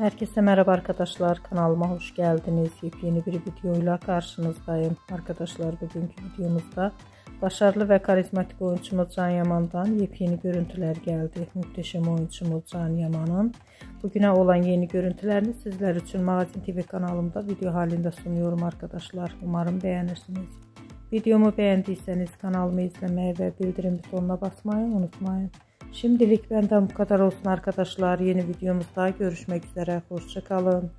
Herkese merhaba arkadaşlar kanalıma hoş geldiniz. Yepyeni bir videoyla karşınızdayım. Arkadaşlar bugünkü videomuzda başarılı ve karizmatik oyuncumuz Can Yaman'dan yepyeni görüntüler geldi. Muhteşem oyuncumuz Can Yaman'ın bugüne olan yeni görüntülerini sizler için Magazin TV kanalımda video halinde sunuyorum arkadaşlar. Umarım beğenirsiniz. Videomu beğendiyseniz kanalımı izlemeyi ve bildirim butonuna basmayı unutmayın. Şimdilik benden bu kadar olsun arkadaşlar. Yeni videomuzda görüşmek üzere. Hoşçakalın.